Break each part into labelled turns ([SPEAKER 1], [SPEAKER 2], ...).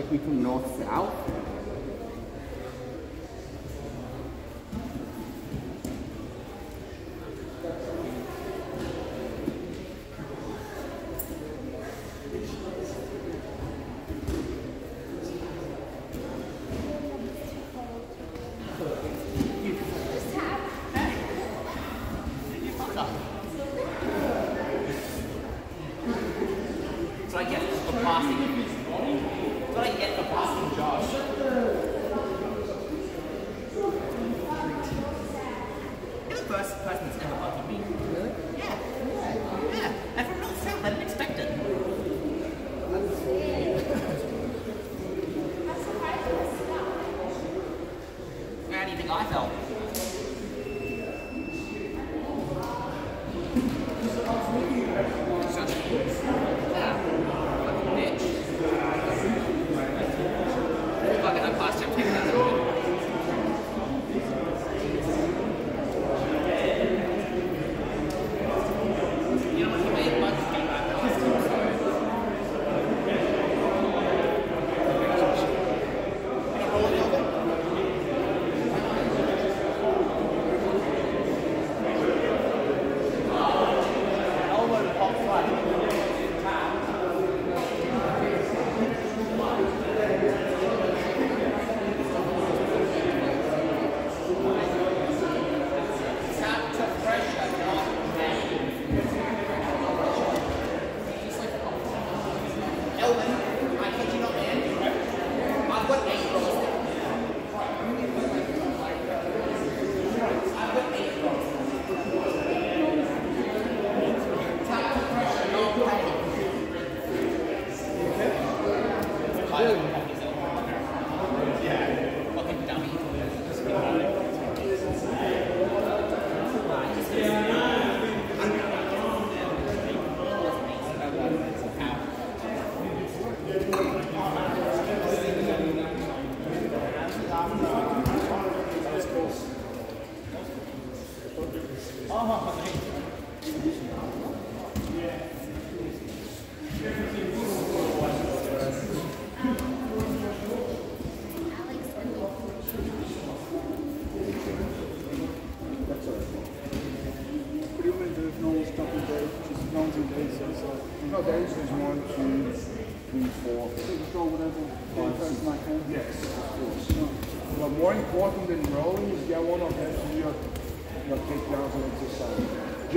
[SPEAKER 1] double check me from north-south.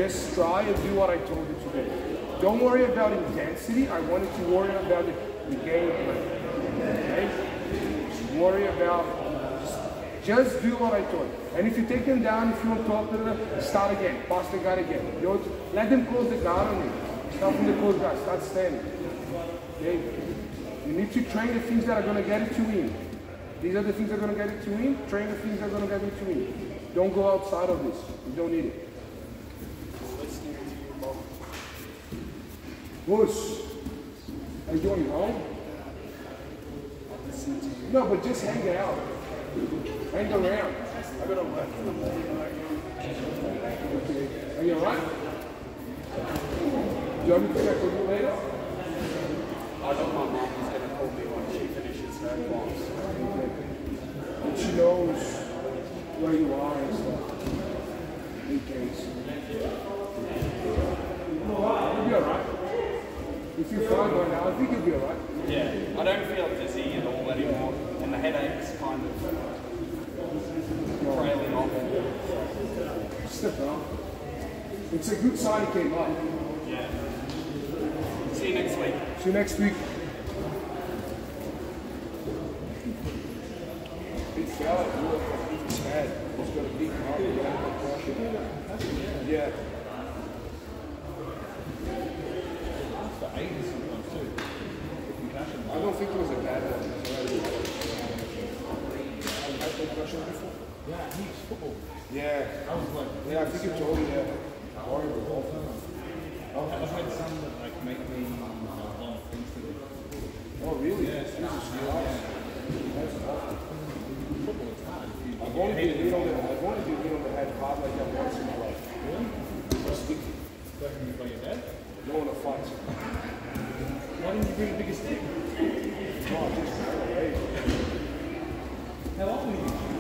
[SPEAKER 2] Just try and do what I told you today. Don't worry about intensity. I wanted to worry about the, game plan. Okay? Just worry about just do what I told you. And if you take them down, if you want to talk to them, start again. Pass the guard again. Know, let them close the guard on you. Start from the close guard. Start standing. Okay? You need to train the things that are going to get it to win. These are the things that are going to get it to win. Train the things that are going to get it to win. Don't go outside of this. You don't need it. Push. Are you going home? No, but just hang out. Hang around. I gotta work. Okay. Are you alright? Do you want me to check with you later?
[SPEAKER 3] I thought my was going to call me when she finishes her class.
[SPEAKER 2] But she knows where you are and stuff. In case. Be alright. If you're fine right now, I think you'll be alright.
[SPEAKER 3] Yeah, I don't feel dizzy at all anymore, and the headache's kind of trailing off.
[SPEAKER 2] Step out. It's a good sign it came up.
[SPEAKER 3] Yeah. See you next week.
[SPEAKER 2] See you next week. Big fella, you look like he's sad. He's got a big heart. He's got a crush. Yeah. I don't think it was a bad one. Have you had concussion
[SPEAKER 4] Yeah, he's football.
[SPEAKER 2] Yeah.
[SPEAKER 4] I was like,
[SPEAKER 2] Yeah, I think told me that. Horrible.
[SPEAKER 4] I've had some that like make me uh, long things to do.
[SPEAKER 2] Oh, really?
[SPEAKER 4] Yeah, it's.
[SPEAKER 2] That's awful.
[SPEAKER 4] Football is hard.
[SPEAKER 2] I've only been hit on the, I've only been hit on the head hard like that once in my life.
[SPEAKER 4] really?
[SPEAKER 2] Just sticky.
[SPEAKER 4] Like you play your dad?
[SPEAKER 2] No one to fight.
[SPEAKER 4] Why didn't you bring a bigger stick? How old are you?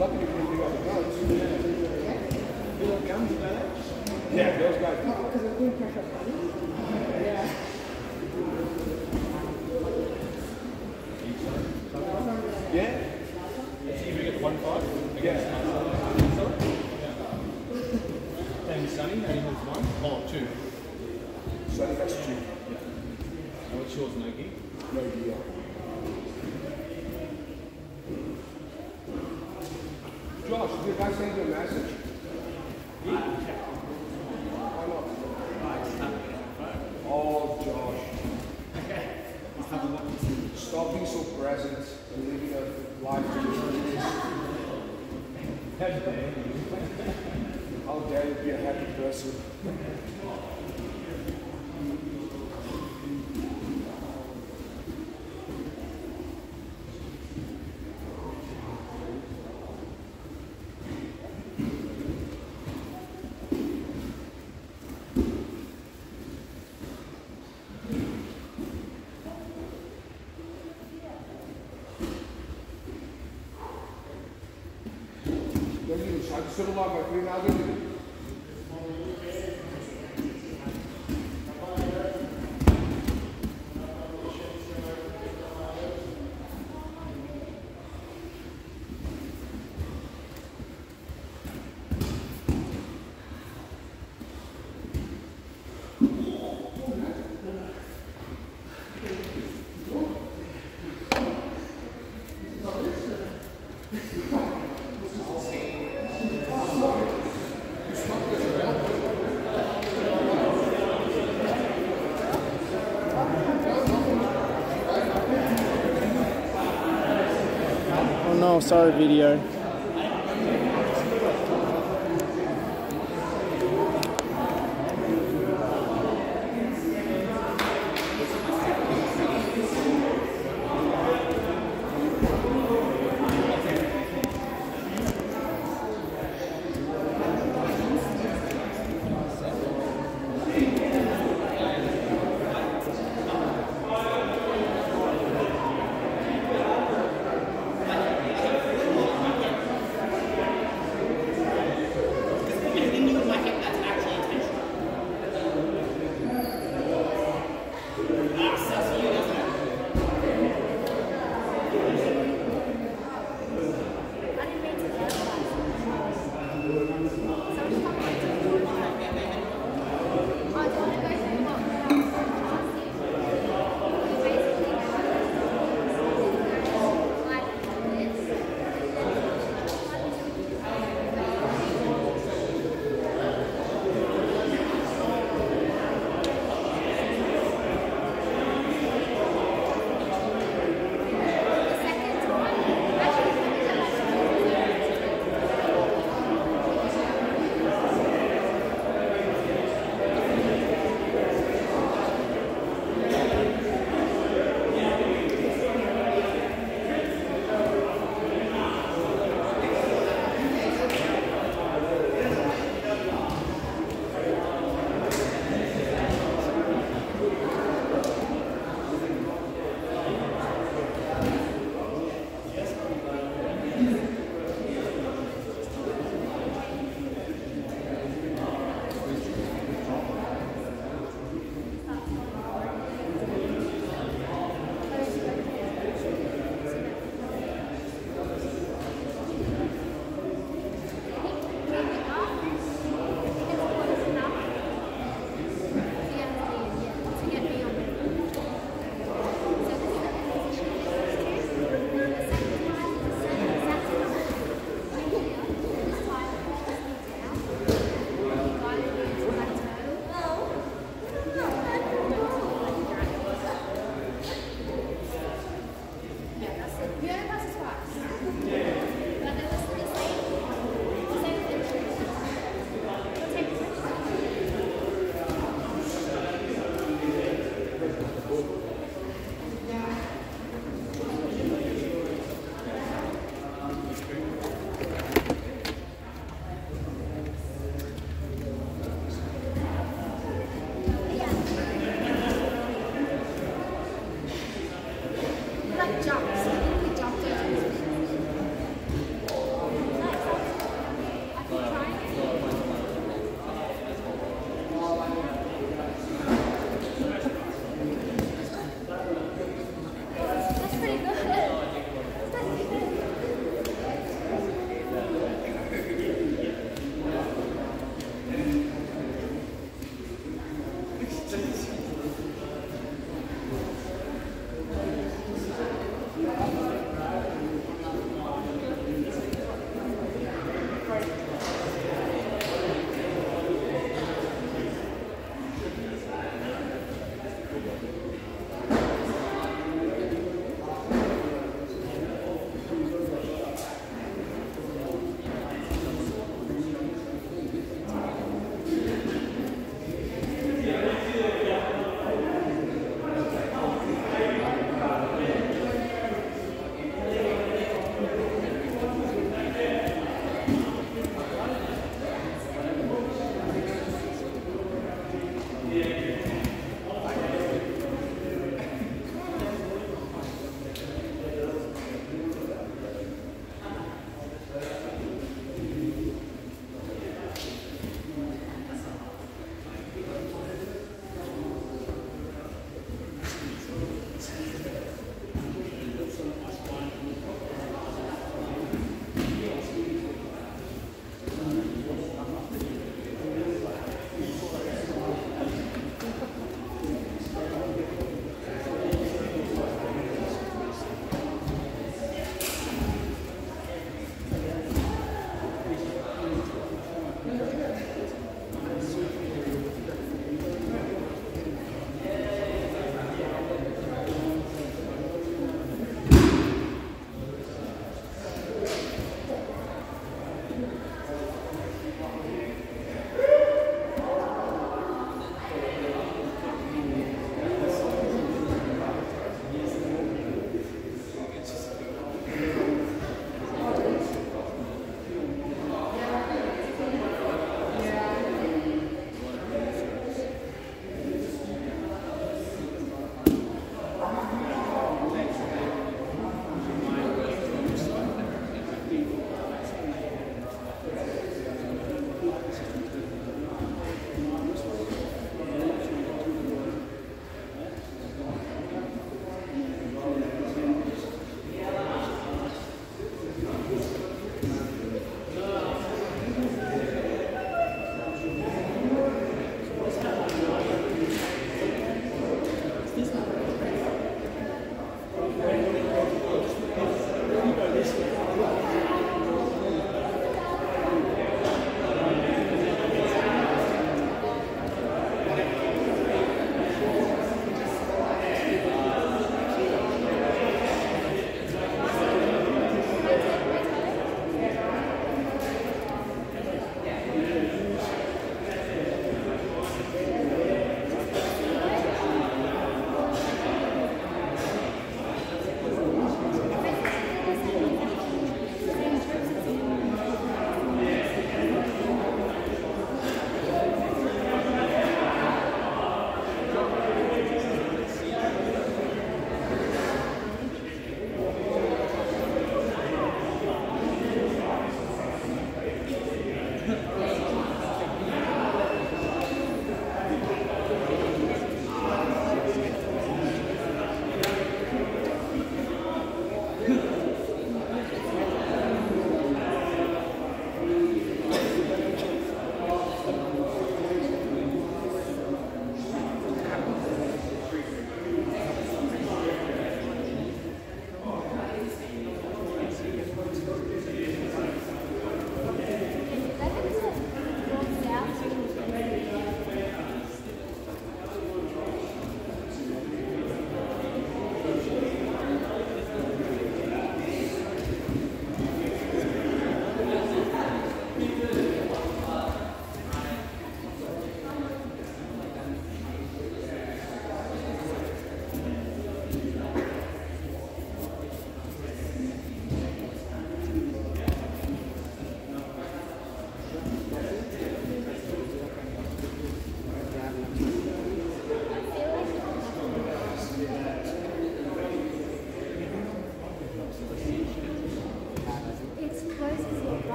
[SPEAKER 2] Lucky you didn't pick up the guns.
[SPEAKER 4] You got guns?
[SPEAKER 2] Yeah, those guys.
[SPEAKER 5] Because pressure Yeah.
[SPEAKER 2] Yeah?
[SPEAKER 4] So you get one fight against And Sonny, how he has one? Oh, two.
[SPEAKER 2] So that's two.
[SPEAKER 4] Oh, what's yours, Nike?
[SPEAKER 2] No idea. Josh, did send you a message? Why not? Oh, Josh. Stop being so present and living a life to the celular, vai treinar,
[SPEAKER 6] no, sorry video.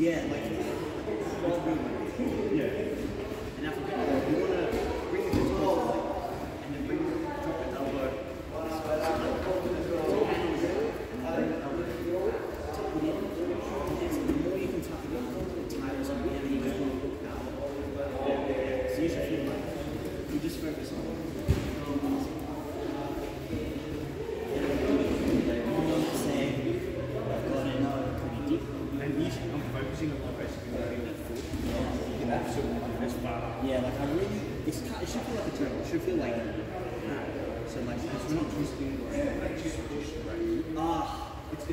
[SPEAKER 1] Yeah, like, yeah. And you wanna,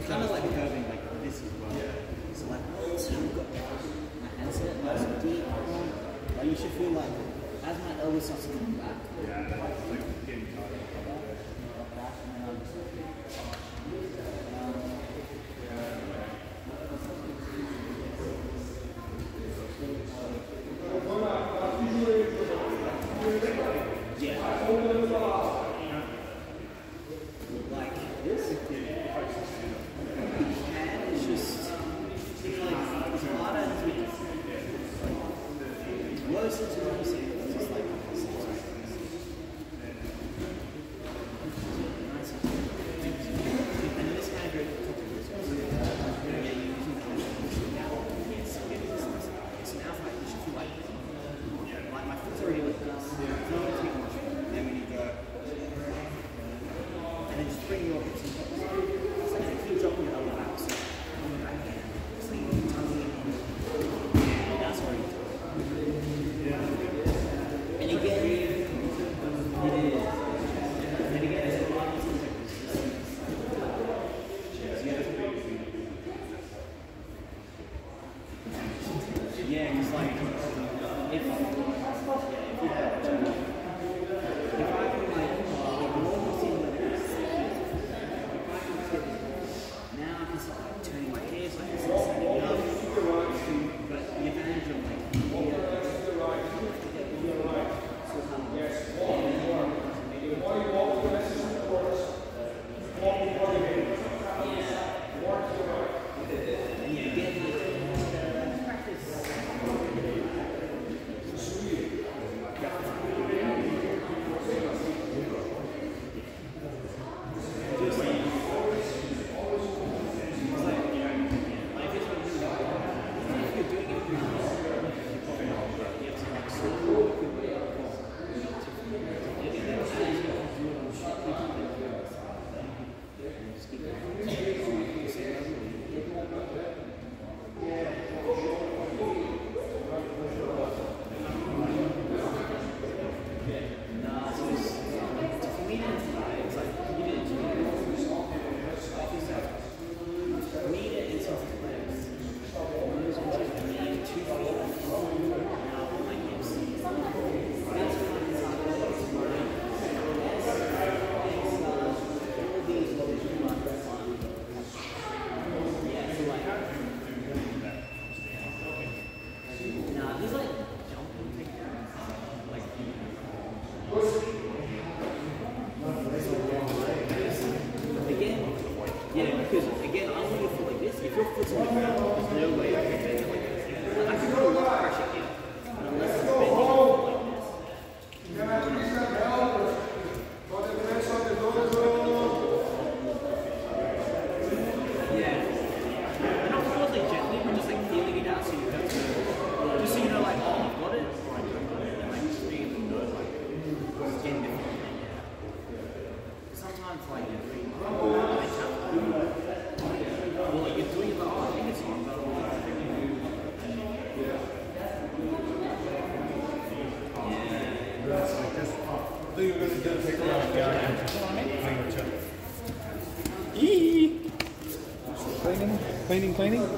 [SPEAKER 1] Thank you.
[SPEAKER 2] cleaning, cleaning?